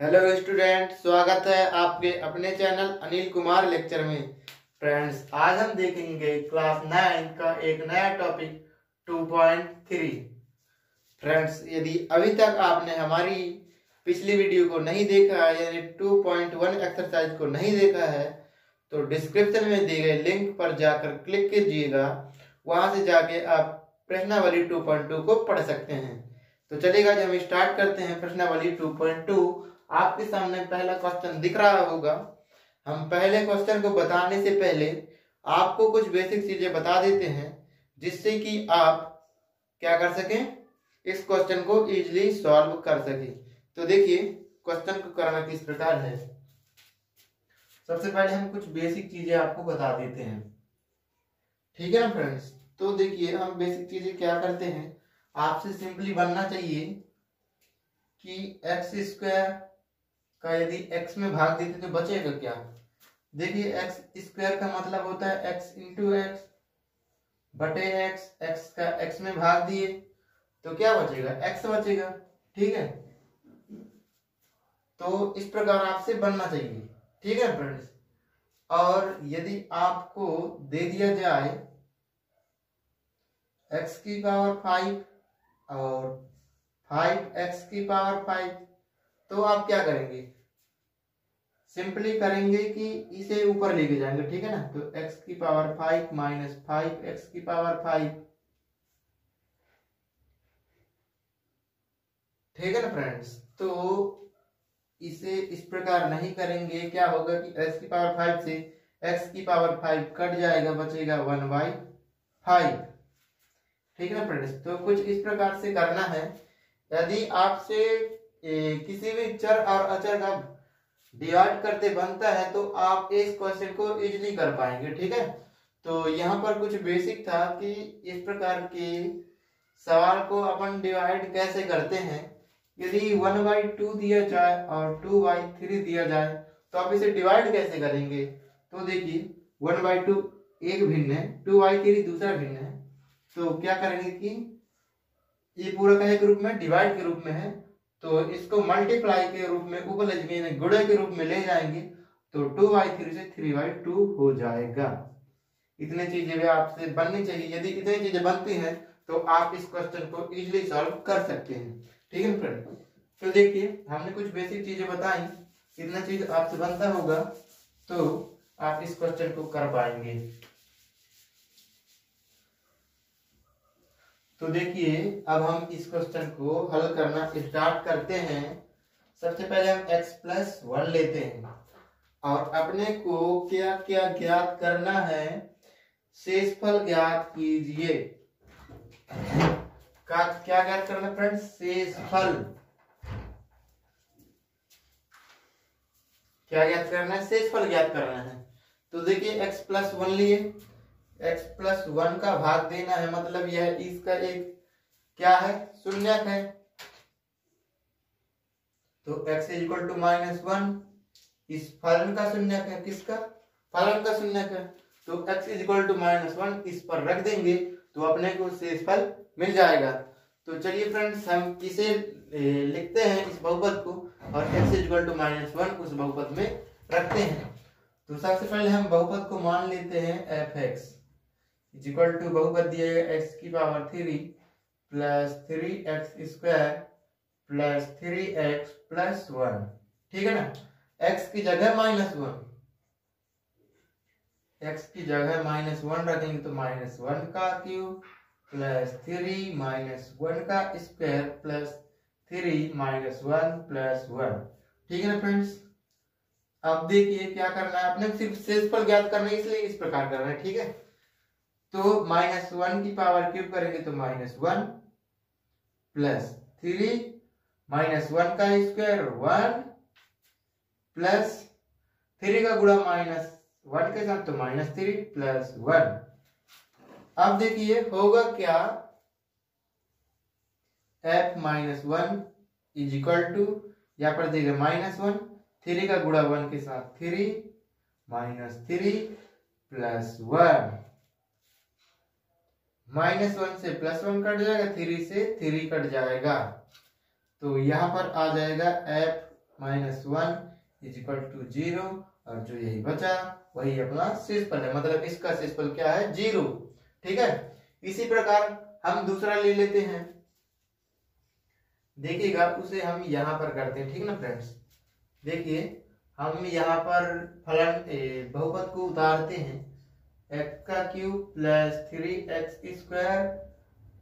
Hello student स्वागत है आपके अपने चैनल अनिल कुमार लेक्चर में। फ्रेंड्स आज हम देखेंगे क्लास नाइन का एक नया टॉपिक 2.3 फ्रेंड्स यदि अभी तक आपने हमारी पिछली वीडियो को नहीं देखा है, यानी 2.1 एक्सरसाइज को नहीं देखा है तो डिस्क्रिप्शन में दिए गए लिंक पर जाकर क्लिक कीजिएगा। वहाँ से जाके आप प्रश्नावली 2.2 को पढ़ सकते हैं। तो चलेगा जब हम स्टार्ट करते हैं प्रश्नावली 2.2 आपके सामने पहला क्वेश्चन दिख रहा होगा। हम पहले क्वेश्चन को बताने से पहले आपको कुछ बेसिक चीज़ें बता देते हैं, जिससे कि आप क्या कर सकें? इस क्वेश्चन को इजीली सॉल्व कर सकें। तो देखिए क्वेश्चन को करना किस प्रकार है। सबसे पहले हम कुछ बेसिक चीज़ें आपको बता देते हैं। ठीक है ना फ्रेंड्स तो देखिए, हम बेसिक चीज़ें क्या करते हैं? आपसे सिंपली बनना चाहिए कि एक्स स्क्वायर का यदि x में भाग देते तो बचेगा क्या? देखिए, x स्क्वायर का मतलब होता है x इंटू एक्स बटे x x का, x में भाग दिए तो क्या बचेगा? x बचेगा, ठीक है? तो इस प्रकार आपसे बनना चाहिए, ठीक है फ्रेंड्स और यदि आपको दे दिया जाए x की पावर फाइव और फाइव एक्स की पावर फाइव तो आप क्या करेंगे? सिंपली करेंगे कि इसे ऊपर लेके जाएँगे, ठीक है ना? तो x की power five minus five x की पावर फाइव ठीक है ना फ्रेंड्स तो इसे इस प्रकार नहीं करेंगे, क्या होगा कि x की पावर फाइव से x की पावर फाइव कट जाएगा, बचेगा वन बाई फाइव ठीक है ना फ्रेंड्स तो कुछ इस प्रकार से करना है। यदि आपसे किसी भी चर और अचर का डिवाइड करते बनता है तो आप इस क्वेश्चन को इजिली कर पाएँगे, ठीक है? तो यहाँ पर कुछ बेसिक था कि इस प्रकार के सवाल को अपन डिवाइड कैसे करते हैं? यदि वन बाई टू दिया जाए और टू बाई थ्री दिया जाए तो आप इसे डिवाइड कैसे करेंगे? तो देखिए वन बाई टू एक भिन्न है टू बाई थ्री दूसरा भिन्न है। तो क्या करेंगे कि ये पूरा का एक रूप में डिवाइड के रूप में है। तो इसको मल्टीप्लाई के रूप में उपलज में गुड़े के रूप में ले जाएँगे तो टू बाई थ्री से थ्री बाई टू हो जाएगा। इतने चीज़ें भी आपसे बननी चाहिए। यदि इतनी चीज़ें बनती हैं तो आप इस क्वेश्चन को इजिली सॉल्व कर सकते हैं। ठीक है फ्रेंड तो देखिए, हमने कुछ बेसिक चीज़ें बताई। इतना चीज़ आपसे बनता होगा तो आप इस क्वेश्चन को कर पाएँगे। तो देखिए, अब हम इस क्वेश्चन को हल करना स्टार्ट करते हैं। सबसे पहले हम x प्लस वन लेते हैं। और अपने को क्या क्या ज्ञात करना है? शेषफल ज्ञात कीजिए। का, क्या ज्ञात करना फ्रेंड्स शेषफल। क्या ज्ञात करना है? शेषफल ज्ञात करना है। तो देखिए, x प्लस वन लिए। X प्लस वन का भाग देना है मतलब यह इसका एक क्या है? शून्य है। तो x is equal to minus one इस फलन का शून्य है किसका? फलन का शून्य है। तो x is equal to minus one इस पर रख देंगे तो अपने को शेष फल मिल जाएगा। तो चलिए फ्रेंड्स हम इसे लिखते हैं इस बहुपद को, और x is equal to minus one उस बहुपद में रखते हैं। तो सबसे पहले हम बहुपद को मान लेते हैं f x is equal to बहुपद दिया एक्स की power three plus three x square plus three x plus one ठीक है ना? एक्स की जगह माइनस वन एक्स की जगह माइनस वन रखेंगे तो माइनस वन का cube plus three minus one का square plus three minus one plus one ठीक है ना फ्रेंड्स अब देखिए क्या करना है, अपने सिर्फ़ शेषफल ज्ञात करना है, इसलिए इस प्रकार करना है, ठीक है? तो माइनस वन की पावर क्यूब करेंगे तो minus one plus three minus one का स्क्वायर वन प्लस थ्री का गुणा माइनस वन के साथ तो माइनस थ्री प्लस वन। अब देखिए, होगा क्या? F minus one is equal to, यहाँ पर देगा माइनस वन, थ्री का गुणा वन के साथ three minus three plus one. Minus one से प्लस वन कट जाएगा, थ्री से थ्री कट जाएगा। तो यहाँ पर आ जाएगा f minus one is equal to zero, और जो यही बचा, वही अपना सिस्पल है। मतलब इसका सिस्पल क्या है? ज़ीरो। ठीक है? इसी प्रकार हम दूसरा ले लेते हैं। देखिएगा, उसे हम यहाँ पर करते हैं। ठीक ना फ्रेंड्स देखिए, हम यहाँ पर फलन बहुपद को उतारते हैं। एक्स का cube plus three x square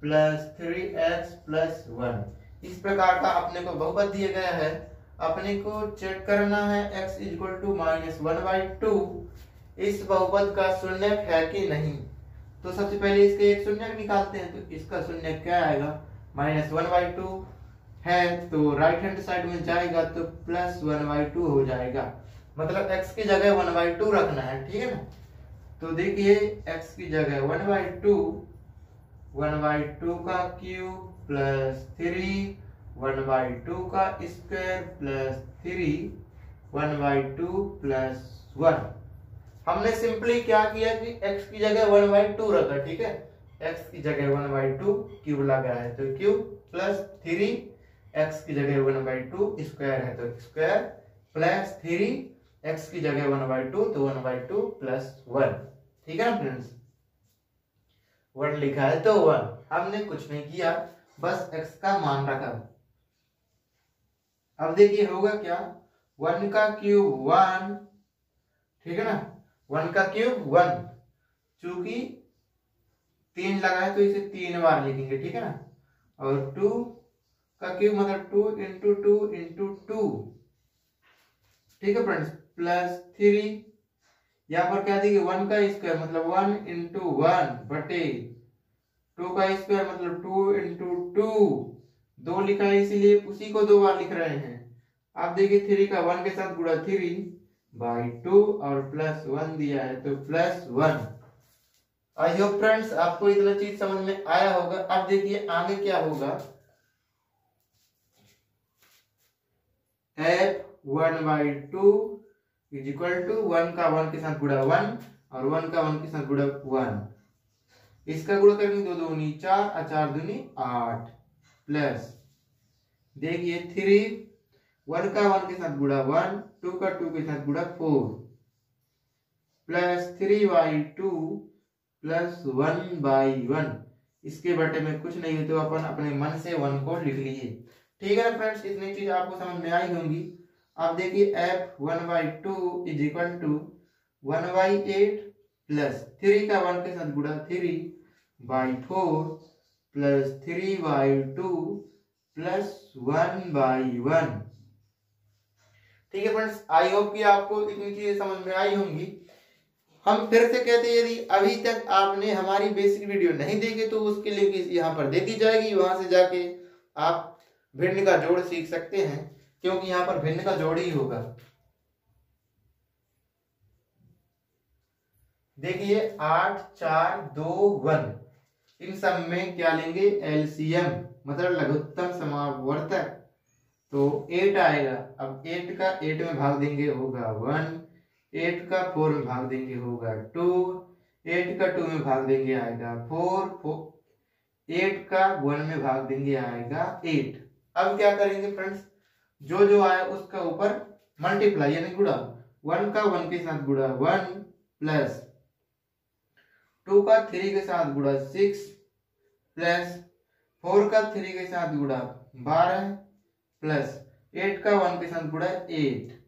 plus three x plus one इस प्रकार का अपने को बहुपद दिया गया है। अपने को चेक करना है x equal to minus one by two इस बहुपद का शून्य है कि नहीं? तो सबसे पहले इसके एक शून्य निकालते हैं तो इसका शून्य क्या आएगा? माइनस वन बाई टू है तो राइट हैंड साइड में जाएगा तो प्लस वन बाई टू हो जाएगा। मतलब x की जगह वन बाई टू रखना है, ठीक है ना? तो देखिए, x की जगह one by two one by two का cube plus three one by two का square plus three one by two plus one हमने सिंपली क्या किया कि x की जगह वन बाई टू रखा, ठीक है? x की जगह वन बाई टू क्यूब लगा है तो क्यूब प्लस थ्री एक्स की जगह वन बाई टू स्क्वायर है तो स्क्वायर प्लस थ्री एक्स की जगह वन बाई टू तो one by two plus one ठीक है ना फ्रेंड्स वन लिखा है तो वन हमने कुछ नहीं किया, बस एक्स का मान रखा। अब देखिए, होगा क्या? वन का क्यूब वन ठीक है ना? वन का क्यूब वन चूँकि तीन लगा है तो इसे तीन बार लिखेंगे, ठीक है ना? और टू का क्यूब मतलब two into two into two ठीक है फ्रेंड्स प्लस थ्री यहाँ पर क्या देखिए वन का स्क्वायर मतलब वन इंटू वन बटे टू का स्क्वायर मतलब टू इंटू टू दो लिखा है, इसीलिए उसी को दो बार लिख रहे हैं। आप देखिए थ्री का वन के साथ गुड़ा थ्री बाई टू और प्लस वन दिया है तो plus one I hope friends आपको इतना चीज़ समझ में आया होगा। अब देखिए, आगे क्या होगा? F one by two is equal to one का वन के साथ गुड़ा वन और वन का वन के साथ गुड़ा वन इसका गुड़ा करेंगे दो दूनी चार और चार दूनी आठ. प्लस देखिए थ्री वन का वन के साथ गुड़ा वन टू का टू के साथ गुड़ा four plus three by two plus one by one इसके बटे में कुछ नहीं है तो अपन अपने मन से वन को लिख लीजिए। ठीक है ना फ्रेंड्स इतनी चीज़ आपको समझ में आई होंगी। अब देखिए f one by two is equal to one by eight plus three का वन के साथ गुड़ा three by four plus three by two plus one by one ठीक है फ्रेंड्स आई होप कि आपको इतनी चीज़ें समझ में आई होंगी। हम फिर से कहते हैं, यदि अभी तक आपने हमारी बेसिक वीडियो नहीं देखी तो उसके लिंक यहाँ पर दे दी जाएगी। वहाँ से जाके आप भिन्न का जोड़ सीख सकते हैं। क्योंकि यहाँ पर भिन्न का जोड़ ही होगा। देखिए, आठ, चार, दो, वन। इन सब में क्या लेंगे? एलसीएम मतलब लघुत्तम समावर्तक। तो एट आएगा। अब एट का एट में भाग देंगे, होगा वन एट का फोर में भाग देंगे, होगा टू एट का टू में भाग देंगे, आएगा फोर फोर एट का वन में भाग देंगे, आएगा एट अब क्या करेंगे फ्रेंड्स जो जो आया उसका ऊपर मल्टीप्लाई यानी गुड़ा वन का वन के साथ गुड़ा वन प्लस टू का थ्री के साथ गुड़ा सिक्स प्लस फोर का थ्री के साथ गुड़ा बारह प्लस एट का वन के साथ गुड़ा एट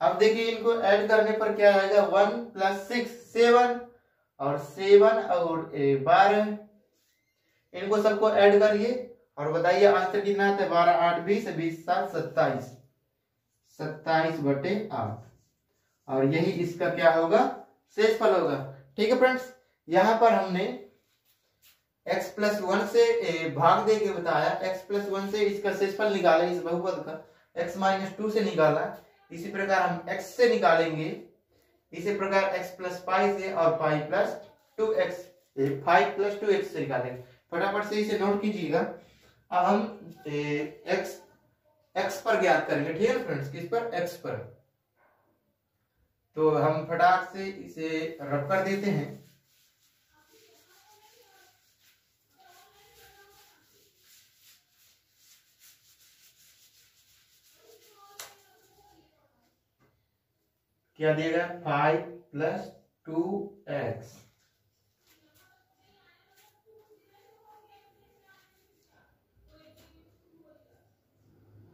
अब देखिए इनको ऐड करने पर क्या आएगा? वन प्लस सिक्स सेवन और सेवन और बारह। इनको सबको ऐड करिए। और बताइए आंसर कितना आता है बारह, आठ, बीस बीस, सात, सत्ताईस। सत्ताईस बटे आठ। और यही इसका क्या होगा? शेष फल होगा। ठीक है फ्रेंड्स, यहाँ पर हमने x प्लस वन से भाग दे के बताया। x प्लस वन से इसका शेषफल निकाला, इस बहुपद का। x माइनस टू से निकाला। इसी प्रकार हम x से निकालेंगे। इसी प्रकार x प्लस पाई से और pi plus two x five plus two x से निकालेंगे। फटाफट से इसे नोट कीजिएगा। अब हम एक्स एक्स पर ज्ञात करेंगे, ठीक है फ्रेंड्स किस पर? एक्स पर। तो हम फटाक से इसे रब कर देते हैं। क्या देगा फाइव प्लस टू एक्स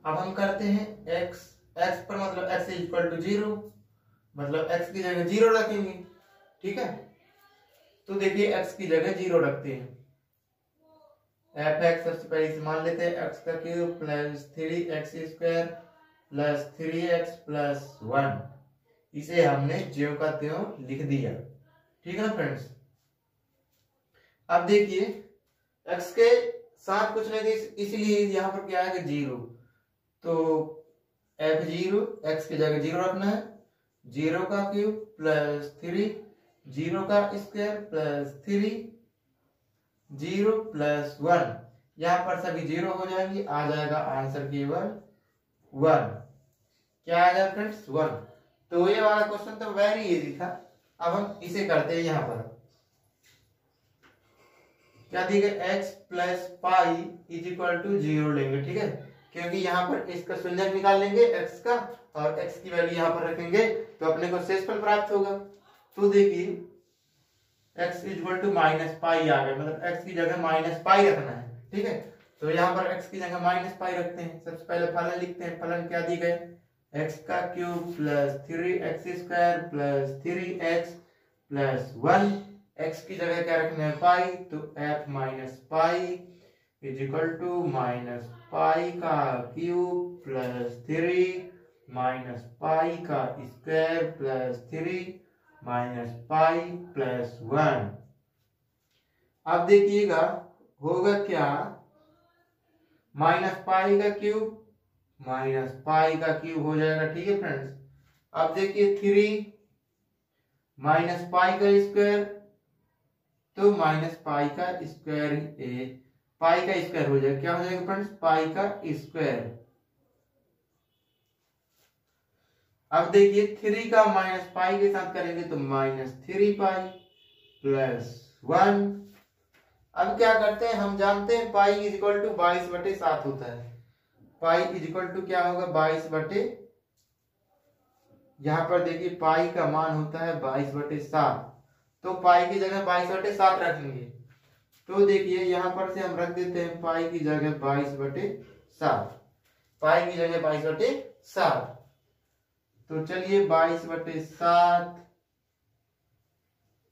अब हम करते हैं x x पर मतलब x इक्वल टू ज़ीरो मतलब x की जगह ज़ीरो रखेंगे, ठीक है? तो देखिए x की जगह ज़ीरो रखते हैं। एफ़ एक्स सबसे पहले इसे मान लेते हैं x का cube plus three x square plus three x plus one इसे हमने ज्यो का त्यों लिख दिया। ठीक है फ्रेंड्स अब देखिए, x के साथ कुछ नहीं इसलिए यहाँ पर क्या है ज़ीरो तो एफ़ ज़ीरो एक्स की जगह ज़ीरो रखना है। ज़ीरो का क्यूब प्लस थ्री, ज़ीरो का square plus three, zero plus one. यहाँ पर सभी ज़ीरो हो जाएँगे, आ जाएगा आंसर केवल वन। क्या आ जाएगा फ्रेंड्स वन। तो ये वाला क्वेश्चन तो वेरी इजी था। अब हम इसे करते हैं यहाँ पर। क्या दी गई? X plus pi is equal to zero लेंगे, ठीक है? क्योंकि यहाँ पर इसका शून्य निकाल लेंगे, x का, और x की वैल्यू यहाँ पर रखेंगे तो अपने को शेषफल प्राप्त होगा। तो देखिए, x equal to minus pi आ गया मतलब x की जगह माइनस पाई रखना है, ठीक है? तो यहाँ पर x की जगह माइनस पाई रखते हैं। सबसे पहले फलन लिखते हैं। फलन क्या दी गए x का cube plus three x square plus three x plus one x की जगह क्या रखना है? पाई तो f minus pi is equal to minus pi का cube plus three minus pi का square plus three minus pi plus one अब देखिएगा, होगा क्या? माइनस पाई का क्यूब माइनस पाई का क्यूब हो जाएगा, ठीक है फ्रेंड्स अब देखिए थ्री माइनस पाई का स्क्वायर तो माइनस पाई का स्क्वायर पाई का स्क्वायर हो जाएगा। क्या हो जाएगा फ्रेंड्स पाई का स्क्वायर। अब देखिए थ्री का माइनस पाई के साथ करेंगे तो minus three pi plus one अब क्या करते हैं? हम जानते हैं पाई इज़ इक्वल टू बाईस बटे सात होता है। पाई इज़ इक्वल टू क्या होगा? बाईस बटे यहाँ पर देखिए पाई का मान होता है बाईस बटे सात। तो पाई की जगह बाईस बटे सात रखेंगे। तो देखिए, यहाँ पर से हम रख देते हैं पाई की जगह बाईस बटे सात। पाई की जगह बाईस बटे सात। तो चलिए, बाईस बटे सात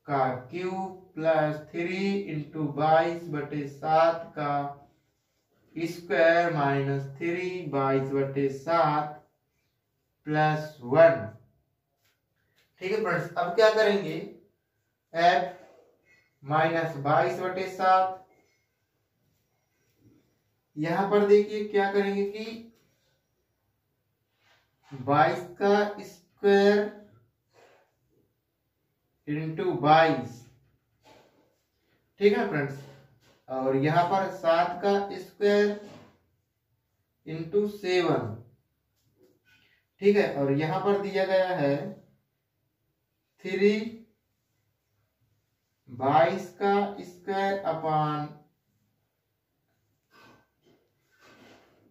का क्यूब प्लस थ्री इंटू बाईस बटे सात का स्क्वायर माइनस थ्री बाईस बटे सात प्लस वन। ठीक है फ्रेंड्स, अब क्या करेंगे? एफ़ माइनस बाईस बटे सात। यहाँ पर देखिए क्या करेंगे कि बाईस का स्क्वायर इंटू बाईस। ठीक है फ्रेंड्स? और यहाँ पर सात का स्क्वायर इंटू सेवन। ठीक है? और यहाँ पर दिया गया है थ्री बाईस का स्क्वायर अपान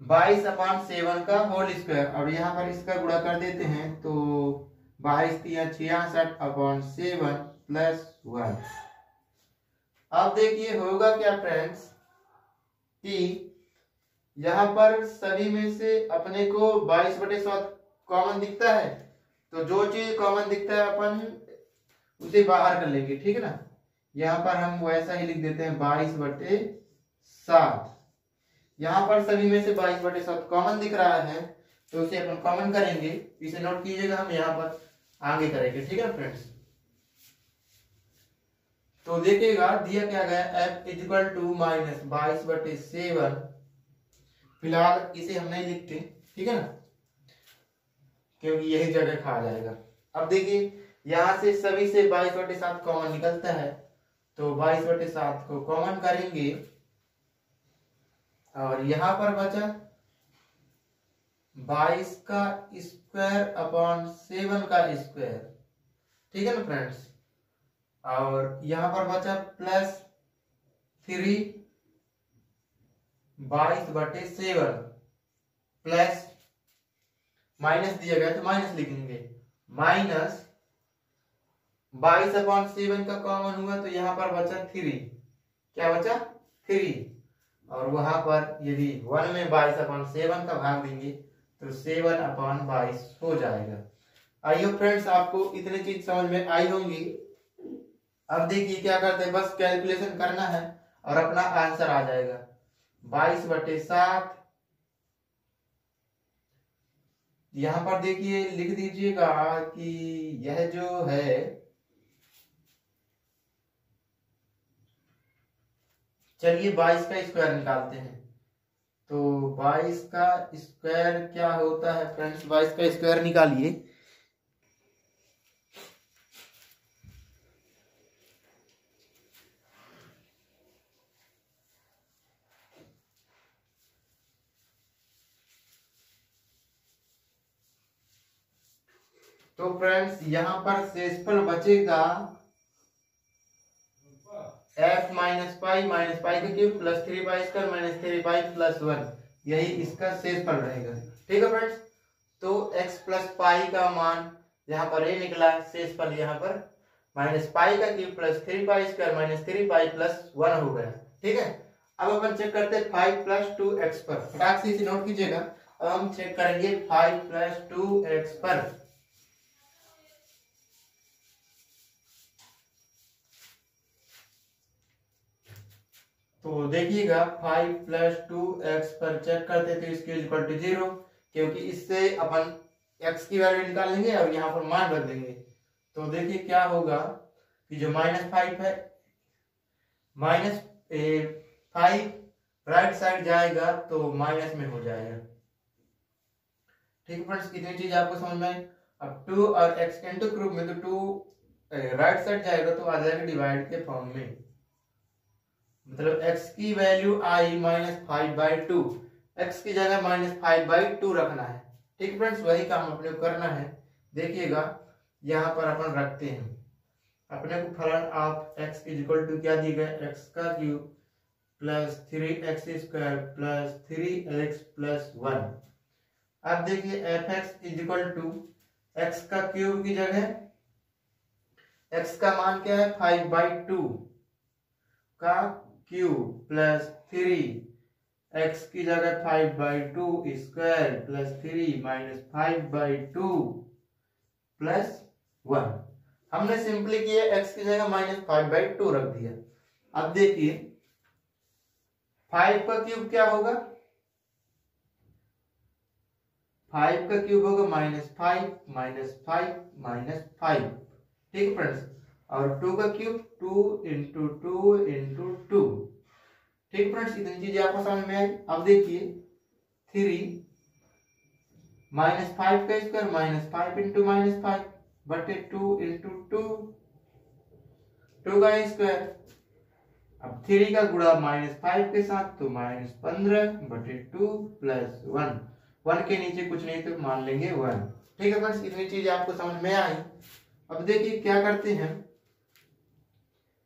बाईस अपान सेवन का होल स्क्वायर। और यहाँ पर इसका गुणा कर देते हैं तो बाईस तिया छियासठ अपॉन सेवन प्लस वन। अब देखिए, होगा क्या फ्रेंड्स, कि यहाँ पर सभी में से अपने को बाईस बटे सौ कॉमन दिखता है तो जो चीज़ कॉमन दिखता है अपन उसे बाहर कर लेंगे, ठीक है ना? यहाँ पर हम वैसा ही लिख देते हैं बाईस बटे सात। यहाँ पर सभी में से बाईस बटे सात कॉमन दिख रहा है तो उसे अपन कॉमन करेंगे। इसे नोट कीजिएगा हम यहाँ पर आगे करेंगे, ठीक है फ्रेंड्स तो देखिएगा, दिया क्या गया? एफ़ इजिकल टू माइनस बाईस बटे सेवन। फ़िलहाल इसे हम नहीं लिखते, ठीक है ना? क्योंकि यही जगह खा जाएगा। अब देखिए, यहाँ से सभी से बाईस बटे सात कॉमन निकलता है। तो बाईस बटे सात को कॉमन करेंगे। और यहाँ पर बचा बाईस का स्क्वायर अपॉन सेवन का स्क्वायर ठीक है ना फ्रेंड्स और यहाँ पर बचा प्लस थ्री बाईस बटे सेवन प्लस माइनस दिया गया तो माइनस लिखेंगे। माइनस बाईस अपॉन सेवन का कॉमन हुआ तो यहाँ पर बचा थ्री क्या बचा? थ्री और वहाँ पर यदि वन में बाईस अपॉन सेवन का भाग देंगे तो सेवन अपॉन बाईस हो जाएगा। आइयो फ्रेंड्स, आपको इतनी चीज़ समझ में आई होंगी। अब देखिए क्या करते हैं, बस कैलकुलेशन करना है और अपना आंसर आ जाएगा। बाईस बटे सात। यहाँ पर देखिए, लिख दीजिएगा कि यह जो है चलिए बाईस का स्क्वायर निकालते हैं। तो बाईस का स्क्वायर क्या होता है फ्रेंड्स? बाईस का स्क्वायर निकालिए। तो फ्रेंड्स, यहाँ पर शेषफल बचेगा। F minus pi minus pi का cube plus three pi square minus three pi plus one यही इसका शेषफल रहेगा। ठीक है फ्रेंड्स तो x प्लस पाई का मान यहाँ पर ए निकला शेषफल यहाँ पर माइनस पाई का cube plus three pi square minus three pi plus one हो गया। ठीक है? अब अपन चेक करते हैं फाइव प्लस टू एक्स पर। फटाक से इसे नोट कीजिएगा। अब हम चेक करेंगे फाइव प्लस टू एक्स पर। तो देखिएगा फाइव प्लस टू एक्स पर चेक करते तो इसके इक्वल टू ज़ीरो क्योंकि इससे अपन एक्स की वैल्यू निकाल लेंगे और यहाँ पर मान रख देंगे। तो देखिए क्या होगा कि जो माइनस फाइव है माइनस फाइव राइट साइड जाएगा तो माइनस में हो जाएगा। ठीक फ्रेंड्स कितनी चीज़ आपको समझ में अब टू और एक्स इंटू ग्रुप में तो टू राइट साइड जाएगा तो आ जाएगा डिवाइड के फॉर्म में। मतलब x की value I minus five by two x की जगह माइनस फाइव बाई टू रखना है। ठीक फ्रेंड्स वही काम अपने को करना है। देखिएगा, यहाँ पर अपन रखते हैं। अपने को फलन ऑफ़ x इक्वल टू क्या दी गए x का cube plus three x square plus three x plus one अब देखिए f x is equal to x का क्यूब की जगह x का मान क्या है? फाइव बाई टू का क्यूब प्लस थ्री एक्स की जगह five by two square plus three minus five by two plus one हमने सिंपली किया एक्स की जगह माइनस फाइव बाई टू रख दिया। अब देखिए फाइव का क्यूब क्या होगा? फाइव का क्यूब होगा minus five minus five minus five ठीक है फ्रेंड्स और टू का cube two into two into two ठीक फ्रेंड्स, इतनी चीज़ें आपको समझ में आई? अब देखिए थ्री माइनस फाइव का square minus five into minus five बटे टू इंटू टू टू का स्क्वायर अब थ्री का गुड़ा माइनस फाइव के साथ तो माइनस पंद्रह बटे टू प्लस वन वन के नीचे कुछ नहीं तो मान लेंगे वन ठीक है फ्रेंड्स, इतनी चीज़ आपको समझ में आई। अब देखिए क्या करते हैं।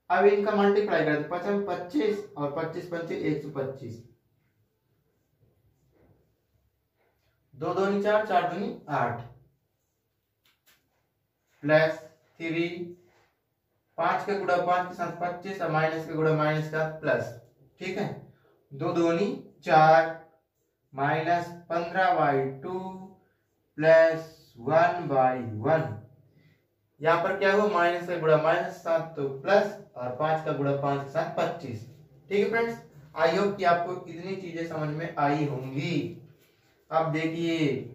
अब इनका मल्टीप्लाई कर दे पचम पच्चीस और पच्चीस पंचे एक सौ पच्चीस। दो दूनी चार चार दूनी आठ। प्लस थ्री पाँच का गुड़ा पाँच के साथ पच्चीस और माइनस का गुड़ा माइनस का प्लस ठीक है? दो दूनी चार माइनस पंद्रह by two plus one by one यहाँ पर क्या हुआ? माइनस का गुड़ा माइनस सात तो प्लस और पाँच का गुड़ा पाँच के साथ पच्चीस। ठीक है फ्रेंड्स? आई होप कि आपको इतनी चीज़ें समझ में आई होंगी। अब देखिए,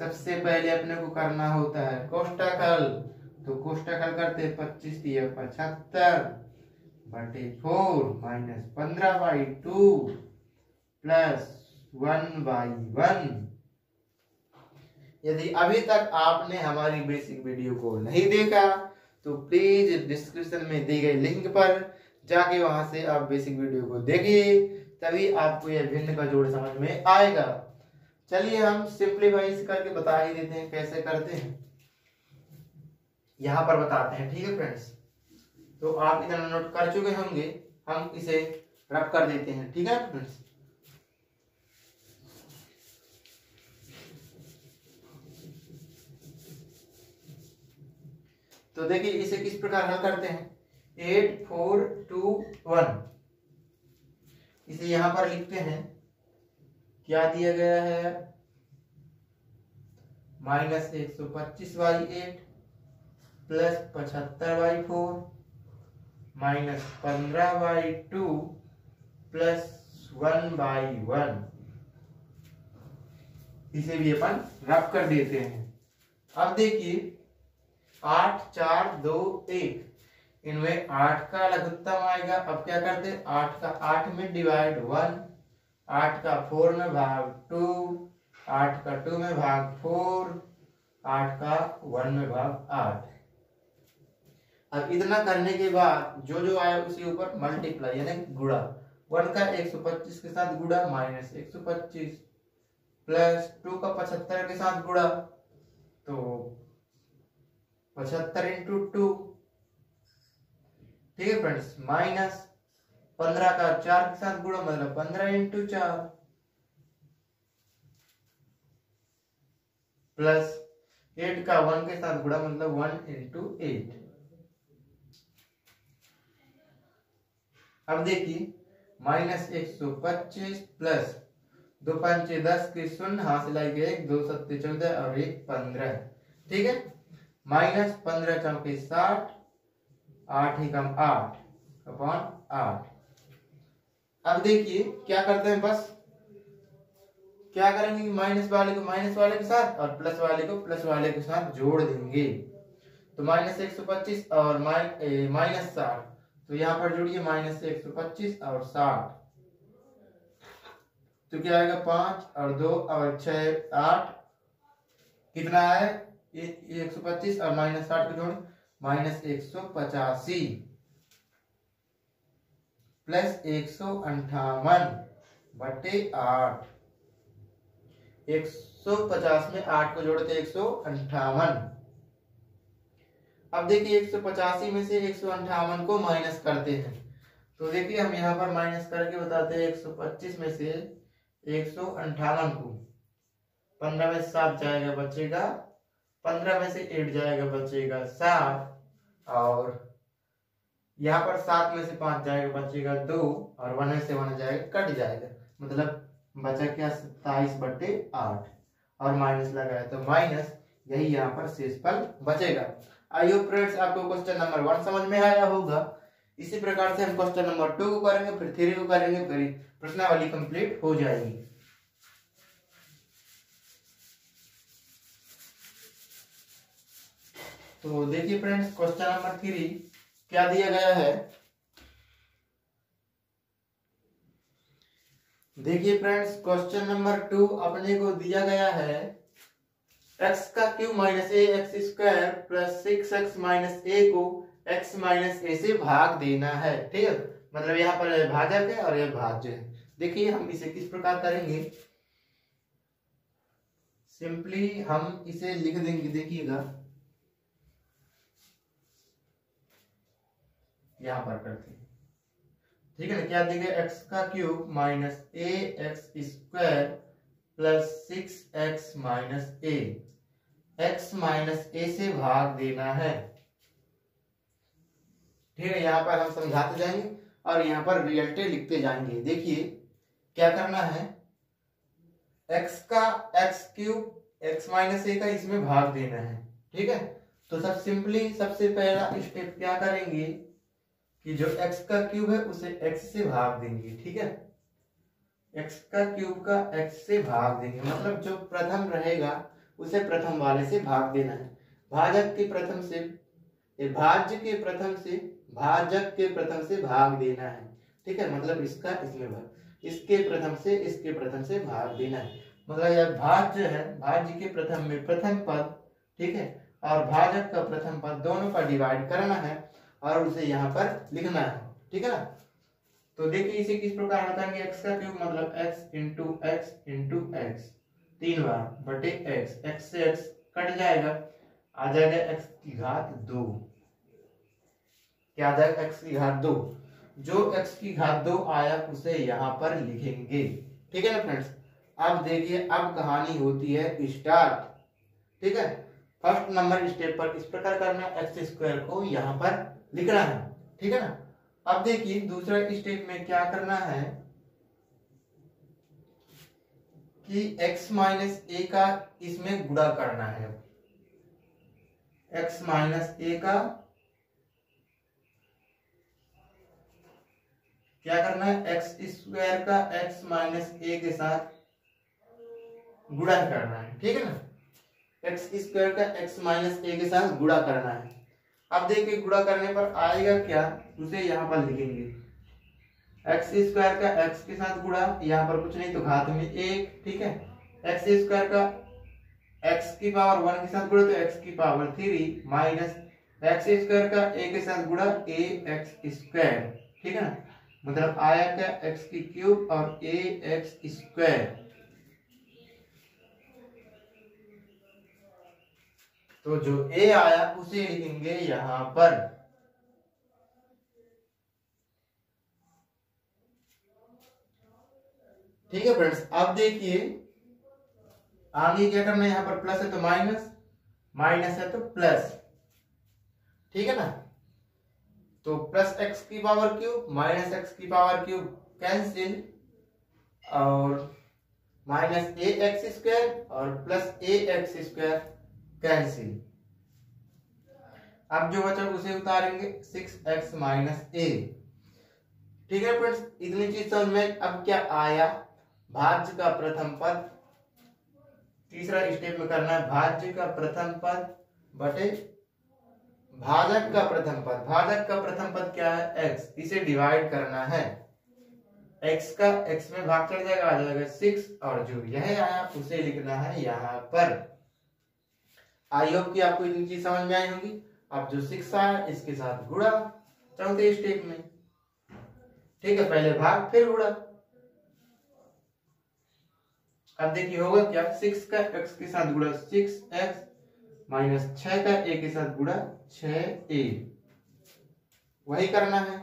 सबसे पहले अपने को करना होता है कोष्टकल तो कोष्टकल करते पच्चीस पचहत्तर बटे फोर माइनस पंद्रह by two plus one by one. यदि अभी तक आपने हमारी बेसिक वीडियो को नहीं देखा तो प्लीज़ डिस्क्रिप्शन में दी गई लिंक पर जाके वहाँ से आप बेसिक वीडियो को देखिए, तभी आपको यह भिन्न का जोड़ समझ में आएगा। चलिए हम सिंप्लीफाई करके बता ही देते हैं कैसे करते हैं। यहाँ पर बताते हैं, ठीक है फ्रेंड्स तो आप इतना नोट कर चुके होंगे, हम इसे रब कर देते हैं, ठीक है फ्रेंड्स तो देखिए इसे किस प्रकार हल करते हैं? Eight four two one. इसे यहाँ पर लिखते हैं। क्या दिया गया है? माइनस एक सौ पच्चीस बाई एट प्लस पचहत्तर बाई फोर माइनस पंद्रह by two plus one by one. इसे भी अपन रफ कर देते हैं। अब देखिए आठ, चार, दो, एक। इनमें आठ का लघुत्तम आएगा। अब क्या करते आठ का आठ में डिवाइड वन आठ का फोर में भाग टू आठ का टू में भाग फोर आठ का वन में भाग आठ। अब इतना करने के बाद जो जो आया उसी ऊपर मल्टीप्लाई यानी गुड़ा वन का 125 के साथ गुड़ा माइनस एक सौ पच्चीस, प्लस टू का पचहत्तर के साथ गुड़ा पचहत्तर इंटू टू ठीक है फ्रेंड्स माइनस पंद्रह का चार के साथ गुड़ा मतलब पंद्रह इंटू चार प्लस एट का वन के साथ गुड़ा मतलब वन इंटू एट अब देखिए माइनस एक सौ पच्चीस प्लस दो पंचे दस की शून्य हासिल आएगी एक, दो सत्य चौदह और एक पंद्रह। ठीक है? माइनस पंद्रह चौके साठ, आठ ही कम आठ अपॉन आठ। अब देखिए, क्या करते हैं बस? क्या करेंगे माइनस वाले को माइनस वाले के साथ और प्लस वाले को प्लस वाले के साथ जोड़ देंगे। तो माइनस एक सौ पच्चीस और माइनस साठ। तो यहाँ पर जोड़िए, माइनस एक सौ पच्चीस और साठ। तो क्या आएगा? पाँच और दो और छ, आठ। कितना है एक सौ पच्चीस और माइनस साठ को जोड़, माइनस एक सौ पचासी प्लस एक सौ अंठावन बटे आठ। एक सौ पचास में आठ को जोड़ते एक सौ अंठावन। अब देखिए एक सौ पचासी में से एक सौ अंठावन को माइनस करते हैं। तो देखिए हम यहाँ पर माइनस करके बताते हैं एक सौ पच्चीस में से एक सौ अंठावन को। पंद्रह में सात जाएगा, बचेगा पंद्रह में से एट जाएगा बचेगा सात, और यहाँ पर सात में से पाँच जाएगा बचेगा दो, और वन में से वन जाएगा, कट जाएगा। मतलब बचा क्या? सत्ताईस बटे आठ। और माइनस लगाया तो माइनस यही यहाँ पर शेष फल बचेगा। आई होप फ्रेंड्स आपको क्वेश्चन नंबर वन समझ में आया होगा। इसी प्रकार से हम क्वेश्चन नंबर टू को करेंगे, फिर थ्री को करेंगे, फिर प्रश्नावली कंप्लीट हो जाएगी। तो देखिए फ्रेंड्स, क्वेश्चन नंबर थ्री, क्या दिया गया है? देखिए फ्रेंड्स, क्वेश्चन नंबर टू अपने को दिया गया है, x का cube minus a x square plus six x minus a को x माइनस ए से भाग देना है, ठीक है? मतलब यहाँ पर भाजक है और यह भाज्य है। देखिए हम इसे किस प्रकार करेंगे? सिंपली हम इसे लिख देंगे, देखिएगा। यहाँ पर करते हैं। ठीक है ना क्या देंगे एक्स का cube minus a x square plus six x minus a x minus a से भाग देना है। ठीक है, यहाँ पर हम समझाते जाएँगे और यहाँ पर रियल्टी लिखते जाएँगे। देखिए, क्या करना है? x का x cube x minus a का इसमें भाग देना है। ठीक है तो सब सिंपली सबसे पहला स्टेप क्या करेंगे? कि जो x का क्यूब है, उसे x से भाग देंगे, ठीक है? x का क्यूब का x से भाग देंगे मतलब जो प्रथम रहेगा, उसे प्रथम वाले से भाग देना है। भाजक के प्रथम से भाज्य के प्रथम से, भाजक के प्रथम से भाग देना है, ठीक है? मतलब इसका इसमें भाग, इसके प्रथम से, इसके प्रथम से भाग देना है। मतलब यह भाज्य है, भाज्य के प्रथम में प्रथम पद, ठीक है? और भाजक का प्रथम पद, दोनों का डिवाइड करना है और उसे यहाँ पर लिखना है। ठीक है ना? तो देखिए इसे किस प्रकार होता है एक्स का क्यूब मतलब x into x into x तीन बार बटे एक्स एक्स से एक्स कट जाएगा। आ जाएगा एक्स की घात दो। क्या आ जाएगा? एक्स की घात दो। जो x की घात दो आया, उसे यहाँ पर लिखेंगे। ठीक है ना फ्रेंड्स अब देखिए, अब कहानी होती है स्टार्ट ठीक है? फ़र्स्ट नंबर स्टेप पर इस प्रकार करना एक्स स्क्वायर को यहाँ पर लिखना है। ठीक है ना? अब देखिए, दूसरा स्टेप में क्या करना है कि x माइनस ए का इसमें गुणा करना है। x माइनस ए का क्या करना है? एक्स स्क्वायर का x माइनस ए के साथ गुणा करना है। ठीक है ना? एक्स स्क्वायर का एक्स माइनस ए के साथ गुणा करना है। अब देखिए गुणा करने पर आएगा क्या? उसे यहाँ पर लिखेंगे। एक्स स्क्वायर का एक्स के साथ गुणा, यहाँ पर कुछ नहीं तो घात में एक, ठीक है? एक्स स्क्वायर का एक्स की पावर वन के साथ गुणा तो एक्स की power three minus x square का ए के साथ गुणा ए एक्स स्क्वायर ठीक है ना? मतलब आया क्या? एक्स की क्यूब और ए एक्स स्क्वायर तो जो ए आया, उसे लिखेंगे यहाँ पर। ठीक है फ्रेंड्स अब देखिए, आगे क्या करना है, यहाँ पर प्लस है तो माइनस माइनस है तो प्लस ठीक है ना? तो प्लस एक्स की पावर क्यूब माइनस एक्स की पावर क्यूब कैंसिल और माइनस ए एक्स स्क्वायर और plus a x square cancel. अब जो बचा उसे उतारेंगे सिक्स एक्स माइनस ए। ठीक है फ्रेंड्स, इतनी चीज़ समझ में अब क्या आया? भाज्य का प्रथम पद। तीसरा स्टेप में करना है भाज्य का प्रथम पद बटे भाजक का प्रथम पद। भाजक का प्रथम पद क्या है? एक्स इसे डिवाइड करना है। एक्स का एक्स में भाग चढ़ जाएगा, आ जाएगा सिक्स और जो यह आया, उसे लिखना है यहाँ पर। आई होप कि आपको इतनी चीज़ समझ में आई होगी। अब जो सिक्स आया इसके साथ गुड़ा चौथे स्टेप में। ठीक है, पहले भाग, फिर गुड़ा अब देखिए होगा क्या सिक्स का एक्स के साथ गुड़ा सिक्स एक्स माइनस छ का ए के साथ गुड़ा छ ए वही करना है।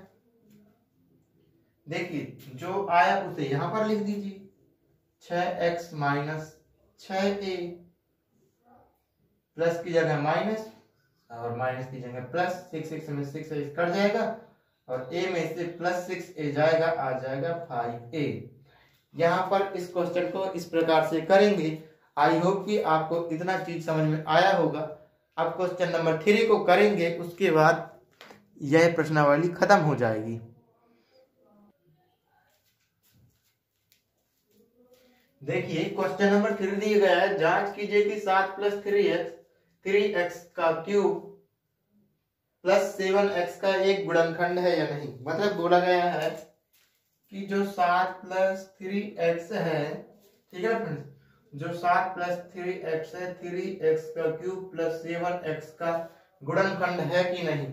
देखिए, जो आया उसे यहाँ पर लिख दीजिए। छ एक्स माइनस छ ए प्लस की जगह माइनस और माइनस की जगह प्लस, सिक्स सिक्स में सिक्स कट जाएगा और ए में से प्लस सिक्स ए जाएगा, आ जाएगा फाइव ए यहाँ पर इस क्वेश्चन को इस प्रकार से करेंगे। आई होप कि आपको इतना चीज़ समझ में आया होगा। अब क्वेश्चन नंबर थ्री को करेंगे, उसके बाद यह प्रश्नावली खत्म हो जाएगी। देखिए क्वेश्चन नंबर थ्री दिया गया है, जाँच कीजिए कि सात plus three x three x का क्यूब प्लस सेवन एक्स का एक गुणनखंड है या नहीं? मतलब बोला गया है कि जो सात प्लस थ्री एक्स है, ठीक है फ्रेंड्स? जो सात प्लस थ्री एक्स है, थ्री एक्स का क्यूब प्लस सेवन एक्स का गुणनखंड है कि नहीं?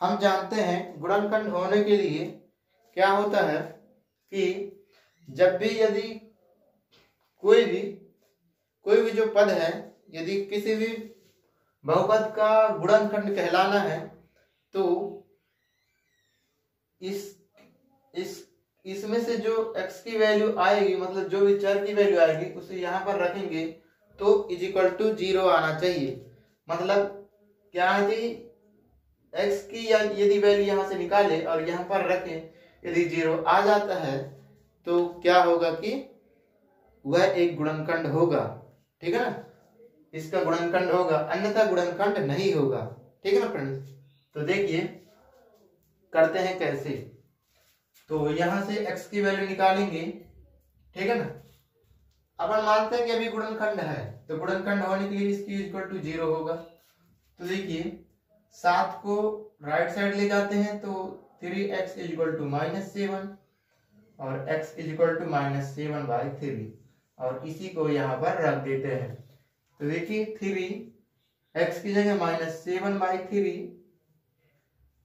हम जानते हैं गुणनखंड होने के लिए क्या होता है कि जब भी यदि कोई भी कोई भी जो पद है, यदि किसी भी बहुपद का गुणनखंड कहलाना है तो इस इस, इसमें से जो x की वैल्यू आएगी मतलब जो भी चर की वैल्यू आएगी, उसे यहाँ पर रखेंगे तो इज़ इक्वल टू ज़ीरो आना चाहिए। मतलब क्या है यदि x की यदि वैल्यू यहाँ से निकाले और यहाँ पर रखें, यदि ज़ीरो आ जाता है तो क्या होगा कि वह एक गुणनखंड होगा। ठीक है ना? इसका गुणनखंड होगा, अन्यथा गुणनखंड नहीं होगा। ठीक है ना फ्रेंड्स तो देखिए, करते हैं कैसे? तो यहाँ से x की वैल्यू निकालेंगे। ठीक है ना? अपन मानते हैं कि अभी गुणनखंड है तो गुणनखंड होने के लिए इसकी इक्वल टू ज़ीरो होगा। तो देखिए, सात को राइट साइड ले जाते हैं तो three x is equal to minus seven और x is equal to minus seven by three और इसी को यहाँ पर रख देते हैं। तो देखिए थ्री एक्स की जगह माइनस सेवन बाई थ्री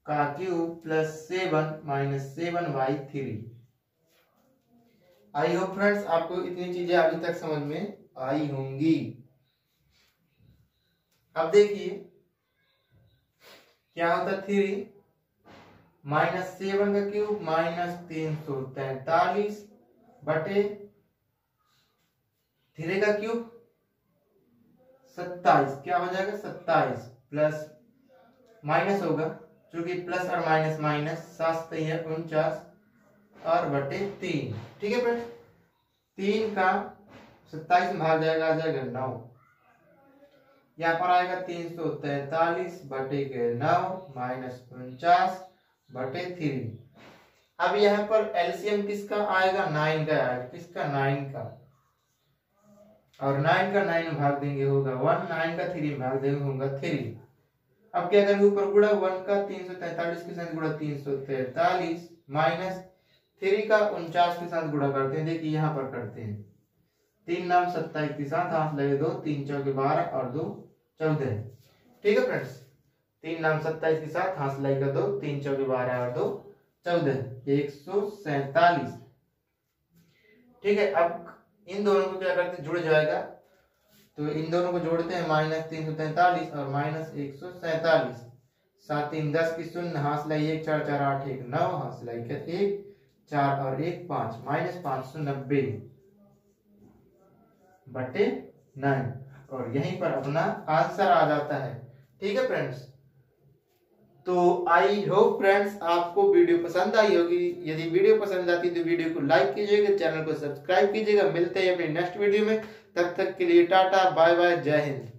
का cube plus seven minus seven by three I hope friends आपको इतनी चीज़ें अभी तक समझ में आई होंगी। अब देखिए, क्या होता थ्री माइनस सेवन का क्यूब माइनस तीन सौ तैतालीस बटे थ्री का क्यूब सत्ताईस। क्या हो जाएगा? सत्ताईस। प्लस माइनस होगा क्योंकि प्लस और माइनस माइनस सात उनचास और बटे तीन। ठीक है फ्रेंड्स? तीन का सत्ताईस भाग जाएगा, आ जाएगा नौ। यहाँ पर आएगा तीन सौ तैतालीस बटे के नौ माइनस उनचास बटे थ्री अब यहाँ पर एलसीएम किसका आएगा? नाइन का आएगा। किसका? नाइन का। और नाइन का नाइन भाग देंगे होगा वन नाइन का थ्री भाग देंगे होगा थ्री अब क्या करेंगे, ऊपर गुड़ा वन का तीन सौ तैतालीस के साथ गुड़ा तीन सौ तैतालीस माइनस थ्री का उनचास के साथ गुड़ा करते हैं, देखिए यहाँ पर करते हैं। तीन नाम के साथ हाथ लगे दो, तीन चौके बारह और दो चौदह। ठीक है फ्रेंड्स तीन नाम सत्ताईस के साथ हाथ लगेगा दो, तीन चौके बारह और दो चौदह, एक सौ सैतालीस। ठीक है, अब इन दोनों को क्या करते जुड़ जाएगा। तो इन दोनों को जोड़ते हैं, माइनस तीन सौ तैतालीस और माइनस एक सौ सैतालीस। सात तीन दस की शून्य हासिलाई एक, चार चार, आठ, एक, नौ हासिलाई एक चार और एक, पाँच। माइनस पाँच सौ नब्बे। बटे नाइन और यहीं पर अपना आंसर आ जाता है। ठीक है, फ्रेंड्स? तो आई होप फ्रेंड्स, आपको वीडियो पसंद आई होगी। यदि वीडियो पसंद आती तो वीडियो को लाइक कीजिएगा, चैनल को सब्सक्राइब कीजिएगा। मिलते हैं अपने नेक्स्ट वीडियो में। तब तक के लिए टाटा, बाय बाय, जय हिंद।